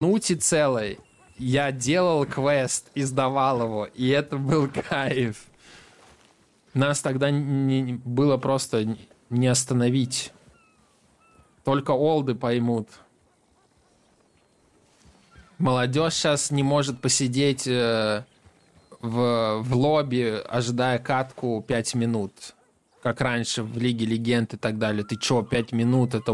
минуте целой я делал квест и сдавал его, и это был кайф. Нас тогда не, было просто не остановить. Только олды поймут. Молодежь сейчас не может посидеть э, в, в лобби, ожидая катку 5 минут. Как раньше в Лиге Легенд и так далее. Ты чё, 5 минут? Это...